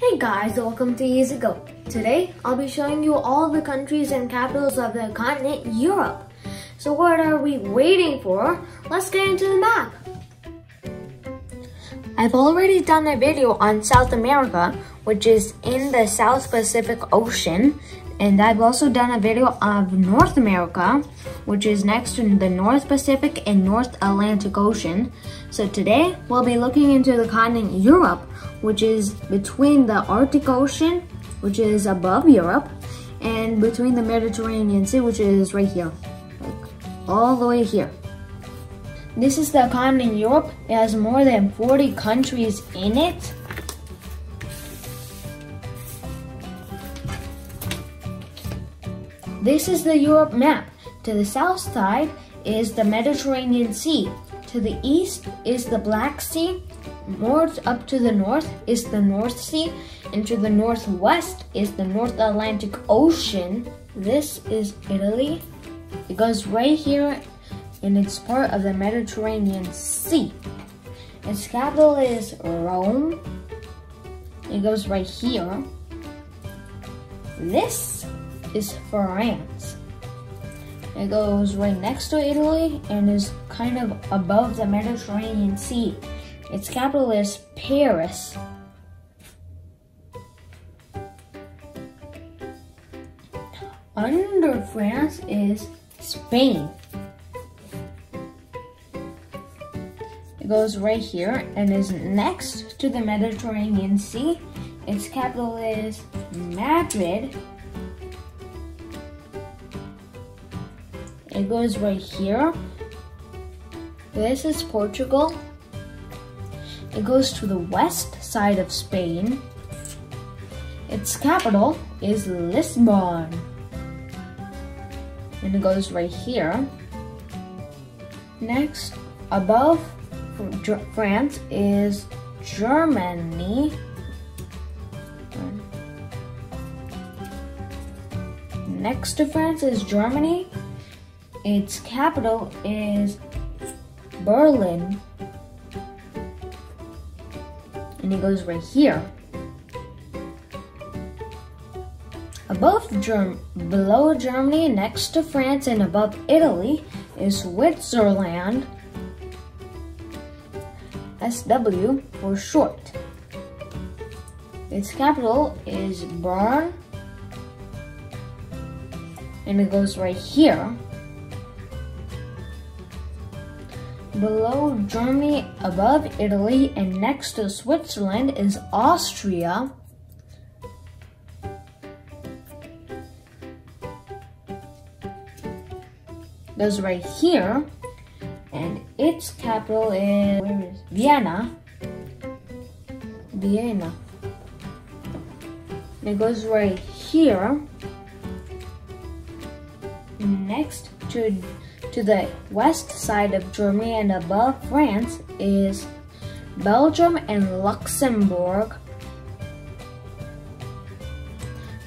Hey guys, welcome to Easy Go. Today, I'll be showing you all the countries and capitals of the continent Europe. So what are we waiting for? Let's get into the map. I've already done a video on South America, which is in the South Pacific Ocean. And I've also done a video of North America, which is next to the North Pacific and North Atlantic Ocean. So today, we'll be looking into the continent Europe, which is between the Arctic Ocean, which is above Europe, and between the Mediterranean Sea, which is right here, like all the way here. This is the continent Europe. It has more than 40 countries in it. This is the Europe map. To the south side is the Mediterranean Sea. To the east is the Black Sea. More up to the north is the North Sea. And to the northwest is the North Atlantic Ocean. This is Italy. It goes right here and it's part of the Mediterranean Sea. Its capital is Rome. It goes right here. This is France. It goes right next to Italy and is kind of above the Mediterranean Sea. Its capital is Paris. Under France is Spain. It goes right here and is next to the Mediterranean Sea. Its capital is Madrid. It goes right here. This is Portugal. It goes to the west side of Spain. Its capital is Lisbon. And it goes right here. Next, above France is Germany. Next to France is Germany. Its capital is Berlin. And it goes right here. Above Germ below Germany, next to France, and above Italy is Switzerland. SW for short. Its capital is Bern. And it goes right here. Below Germany, above Italy, and next to Switzerland is Austria. Goes right here, and its capital is Vienna. Vienna. it goes right here. Next to to the west side of Germany and above France is Belgium and Luxembourg.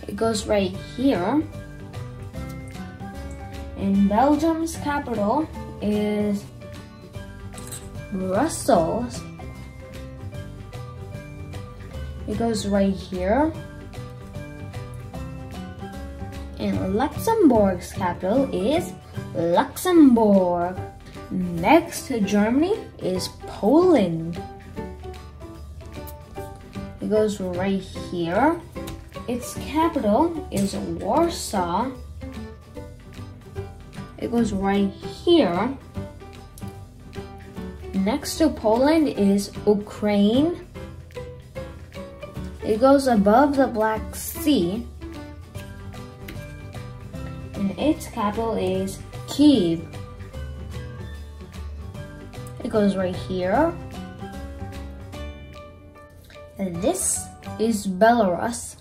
It goes right here. And Belgium's capital is Brussels. It goes right here. And Luxembourg's capital is Luxembourg. Next to Germany is Poland. It goes right here. Its capital is Warsaw. It goes right here. Next to Poland is Ukraine. It goes above the Black Sea. And its capital is It goes right here. And this is Belarus.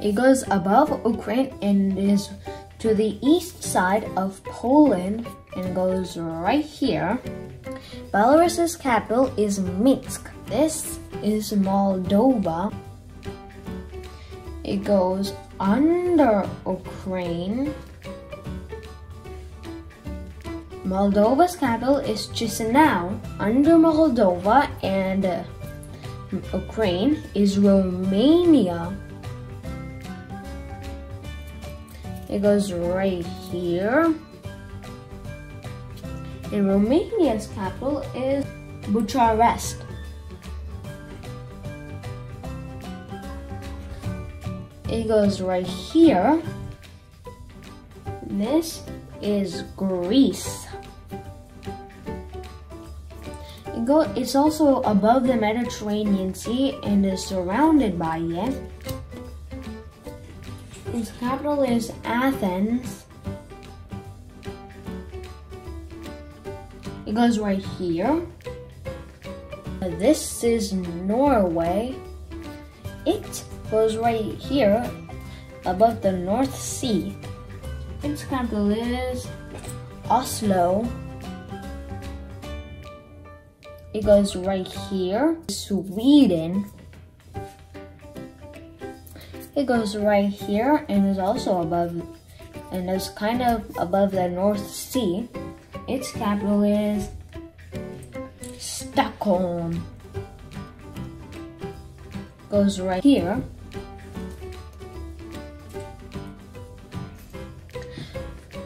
It goes above Ukraine and is to the east side of Poland and goes right here. Belarus's capital is Minsk. This is Moldova. It goes under Ukraine. Moldova's capital is Chisinau. Under Moldova and uh, Ukraine is Romania. It goes right here. And Romania's capital is Bucharest. It goes right here. This is Greece. It go, it's also above the Mediterranean Sea and is surrounded by it. Its capital is Athens. It goes right here. This is Norway. It goes right here above the North Sea. Its capital is Oslo. It goes right here, Sweden. It goes right here and is also above, and is kind of above the North Sea. Its capital is Stockholm. Goes right here.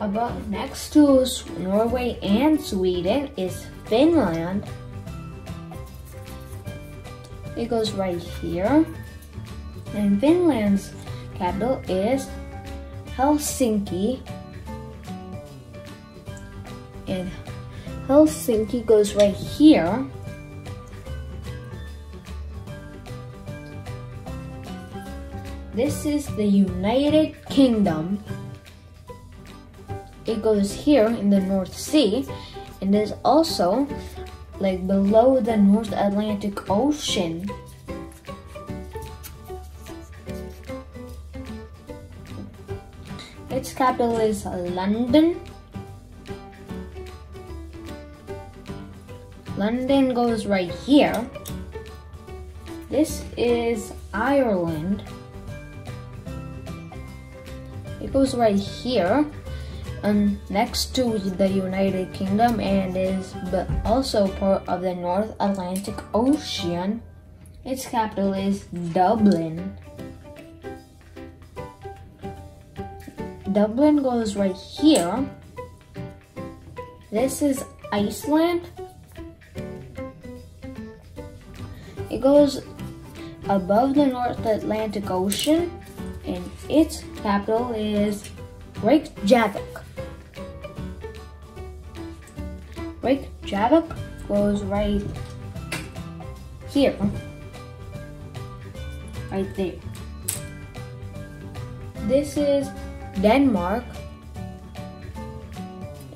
Above, next to Norway and Sweden is Finland. It goes right here. And Finland's capital is Helsinki. And Helsinki goes right here. This is the United Kingdom. It goes here in the North Sea and is also like below the North Atlantic Ocean. Its capital is London. London goes right here. This is Ireland. It goes right here and next to the United Kingdom and is but also part of the North Atlantic Ocean. Its capital is Dublin. Dublin goes right here. This is Iceland. It goes above the North Atlantic Ocean and its capital is Reykjavik. Reykjavik goes right here. Right there. This is Denmark.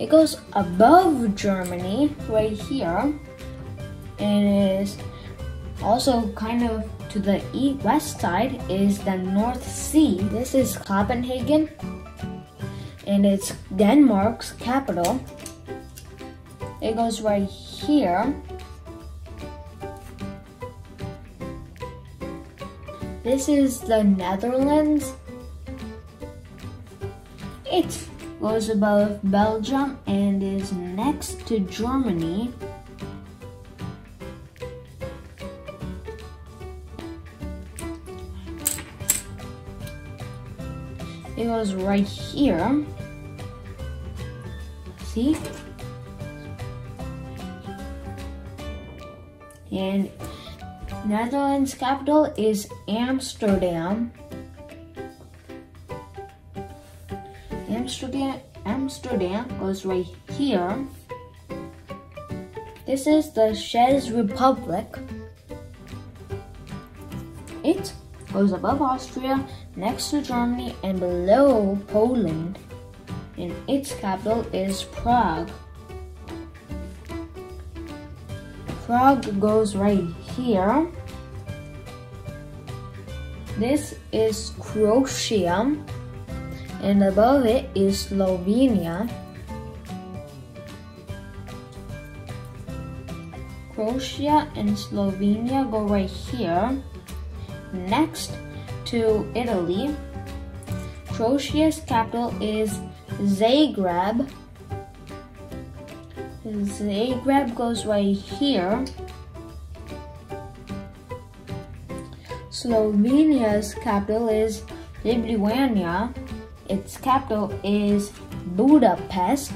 It goes above Germany, right here, and is also kind of to the east west side is the North Sea. This is Copenhagen, and it's Denmark's capital. It goes right here. This is the Netherlands it goes above Belgium and is next to Germany. It goes right here. See? And Netherlands capital is Amsterdam. Amsterdam, Amsterdam goes right here. This is the Czech Republic. It goes above Austria, next to Germany, and below Poland. And its capital is Prague. Prague goes right here. This is Croatia and above it is Slovenia. Croatia and Slovenia go right here. Next to Italy, Croatia's capital is Zagreb. Zagreb goes right here. Slovenia's capital is Ljubljana. Its capital is Budapest.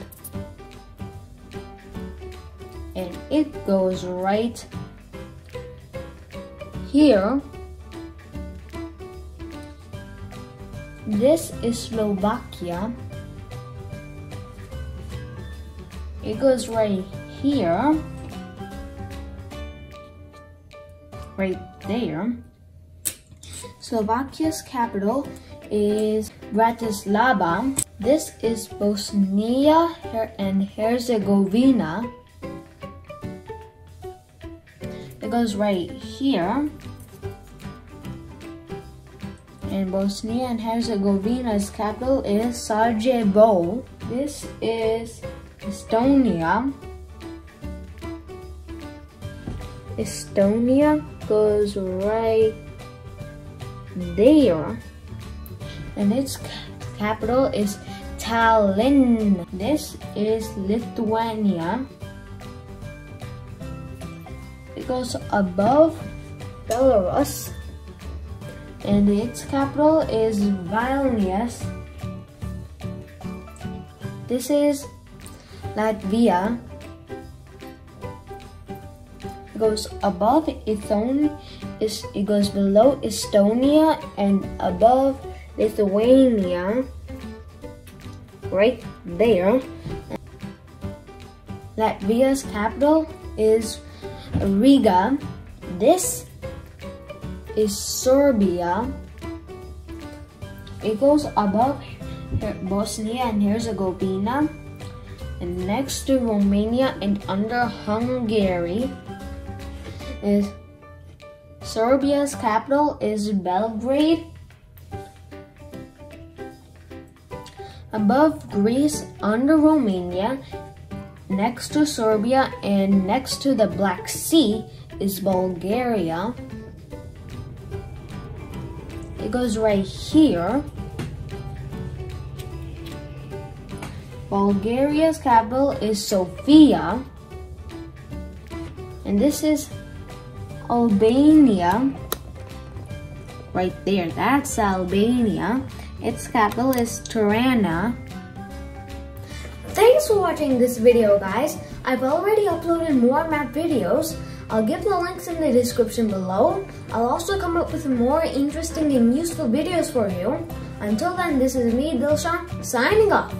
And it goes right here. This is Slovakia. It goes right here. Right there. Slovakia's capital is Bratislava. This is Bosnia and Herzegovina. It goes right here. And Bosnia and Herzegovina's capital is Sarajevo. This is Estonia. Estonia goes right there. And its capital is Tallinn. This is Lithuania. It goes above Belarus. And its capital is Vilnius. This is Latvia. Goes above Estonia it goes below Estonia and above Lithuania, right there. Latvia's capital is Riga. This is Serbia. It goes above Bosnia and Herzegovina and next to Romania and under Hungary is Serbia's capital is Belgrade. Above Greece, under Romania, next to Serbia, and next to the Black Sea is Bulgaria. It goes right here. Bulgaria's capital is Sofia. And this is Albania. Right there, that's Albania. Its capital is Tirana. Thanks for watching this video, guys. I've already uploaded more map videos. I'll give the links in the description below. I'll also come up with more interesting and useful videos for you. Until then, this is me, Dilshan, signing off.